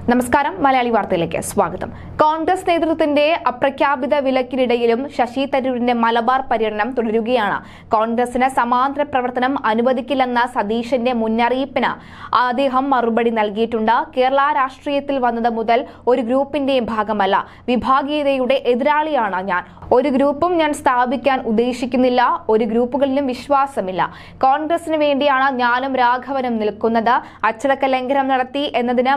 നമസ്കാരം മലയാളി വാർത്തയിലേക്ക് സ്വാഗതം. കോൺഗ്രസ് നേതൃത്വത്തിന്റെ അപ്രഖ്യാപിത വിലക്കിനിടയിലും ശശി തരൂരിന്റെ മലബാർ പര്യടനം തുടരുകയാണ്. കോൺഗ്രസിന് സമാന്തര പ്രവർത്തനം അനുവദിക്കില്ലെന്ന സതീശന്റെ മുന്നറിയിപ്പിന് അദ്ദേഹം മറുപടി നൽകിയിട്ടുണ്ട്. കേരള രാഷ്ട്രീയത്തിൽ വന്നത് മുതൽ ഒരു ഗ്രൂപ്പിന്റെയും ഭാഗമല്ല. വിഭാഗീയതയുടെ എതിരാളിയാണ് ഞാൻ. ഒരു ഗ്രൂപ്പും ഞാൻ സ്ഥാപിക്കാൻ ഉദ്ദേശിക്കുന്നില്ല. ഒരു ഗ്രൂപ്പുകളിലും വിശ്വാസമില്ല. കോൺഗ്രസിന് വേണ്ടിയാണ് ഞാനും രാഘവനും നിൽക്കുന്നത്. അച്ചടക്ക ലംഘനം നടത്തി എന്നതിന്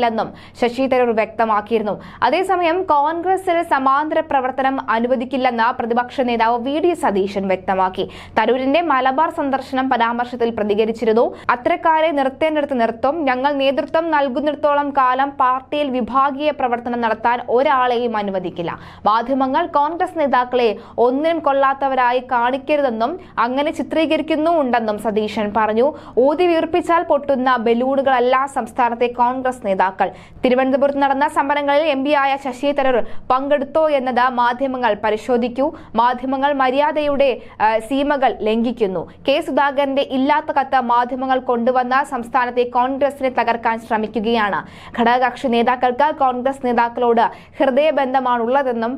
മറുപടിയില്ലെന്നും ശശി തരൂർ വ്യക്തമാക്കിയിരുന്നു. അതേസമയം കോൺഗ്രസിൽ സമാന്തര പ്രവർത്തനം അനുവദിക്കില്ലെന്ന് പ്രതിപക്ഷ നേതാവ് വി ഡി സതീശൻ വ്യക്തമാക്കി. തരൂരിന്റെ മലബാർ സന്ദർശനം പരാമർശത്തിൽ പ്രതികരിച്ചിരുന്നു. അത്തരക്കാരെ നിർത്തേണ്ടിടത്ത് നിർത്തും. ഞങ്ങൾ നേതൃത്വം നൽകുന്നിടത്തോളം കാലം പാർട്ടിയിൽ വിഭാഗീയ പ്രവർത്തനം നടത്താൻ ഒരാളെയും അനുവദിക്കില്ല. മാധ്യമങ്ങൾ കോൺഗ്രസ് നേതാക്കളെ ഒന്നിനും കൊള്ളാത്തവരായി കാണിക്കരുതെന്നും അങ്ങനെ ചിത്രീകരിക്കുന്നുണ്ടെന്നും സതീശൻ പറഞ്ഞു. ഊതി വീർപ്പിച്ചാൽ പൊട്ടുന്ന ബലൂണുകളല്ല സംസ്ഥാനത്തെ കോൺഗ്രസ് നേതാക്കൾ തിരുവനന്തപുരത്ത് നടന്ന സമരങ്ങളിൽ എം ആയ ശശി തരൂർ പങ്കെടുത്തോ എന്നത് മാധ്യമങ്ങൾ പരിശോധിക്കൂ. മാധ്യമങ്ങൾ മര്യാദയുടെ സീമകൾ ലംഘിക്കുന്നു. കെ സുധാകരന്റെ ഇല്ലാത്ത കത്ത് മാധ്യമങ്ങൾ കൊണ്ടുവന്ന സംസ്ഥാനത്തെ കോൺഗ്രസിനെ തകർക്കാൻ ശ്രമിക്കുകയാണ്. ഘടകകക്ഷി നേതാക്കൾക്ക് കോൺഗ്രസ് നേതാക്കളോട് ഹൃദയബന്ധമാണുള്ളതെന്നും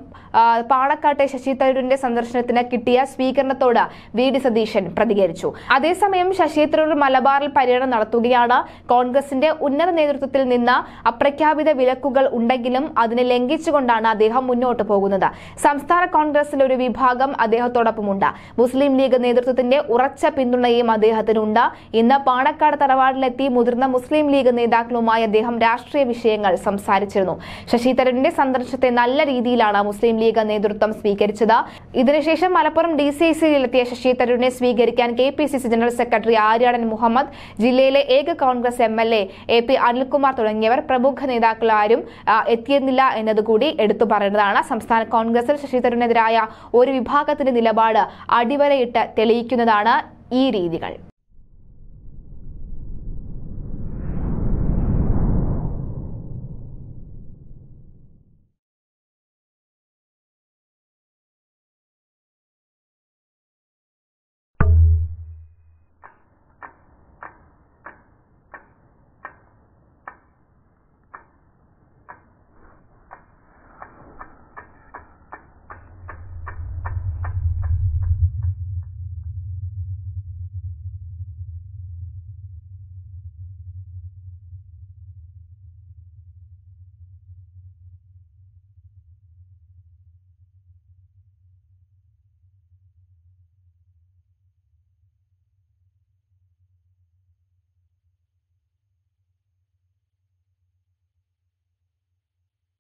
പാണക്കാട്ടെ ശശി തരൂരിന്റെ സന്ദർശനത്തിന് കിട്ടിയ സ്വീകരണത്തോട് വി ഡി സതീശൻ പ്രതികരിച്ചു. അതേസമയം ശശി തരൂർ മലബാറിൽ പര്യടനം നടത്തുകയാണ്. കോൺഗ്രസിന്റെ ഉന്നത നേതൃത്വത്തിൽ നിന്ന് അപ്രഖ്യാപിത വിലക്കുകൾ ഉണ്ടെങ്കിലും അതിനെ ലംഘിച്ചുകൊണ്ടാണ് അദ്ദേഹം മുന്നോട്ട് പോകുന്നത്. സംസ്ഥാന കോൺഗ്രസിലെ ഒരു വിഭാഗം അദ്ദേഹത്തോടൊപ്പമുണ്ട്. മുസ്ലിം ലീഗ് നേതൃത്വത്തിന്റെ ഉറച്ച പിന്തുണയും അദ്ദേഹത്തിനുണ്ട്. ഇന്ന് പാണക്കാട് തറവാടിലെത്തി മുതിർന്ന മുസ്ലിം ലീഗ് നേതാക്കളുമായി അദ്ദേഹം രാഷ്ട്രീയ വിഷയങ്ങൾ സംസാരിച്ചിരുന്നു. ശശി തരൂരിന്റെ സന്ദർശനത്തെ നല്ല രീതിയിലാണ് മുസ്ലിം ലീഗ് നേതൃത്വം സ്വീകരിച്ചത്. ഇതിനുശേഷം മലപ്പുറം ഡി സി സിയിലെത്തിയ ശശി തരൂരിനെ സ്വീകരിക്കാൻ K P C C general secretary Aryadan Muhammad ജില്ലയിലെ ഏക Congress M L A A P Anilkumar തുടങ്ങിയവർ പ്രമുഖ നേതാക്കൾ ആരും എത്തിയിരുന്നില്ല എന്നതുകൂടി എടുത്തു പറയുന്നതാണ് സംസ്ഥാന കോൺഗ്രസിൽ ശശി തരൂരിനെതിരായ ഒരു വിഭാഗത്തിന്റെ നിലപാട് അടിവരയിട്ട് തെളിയിക്കുന്നതാണ് ഈ രീതികൾ.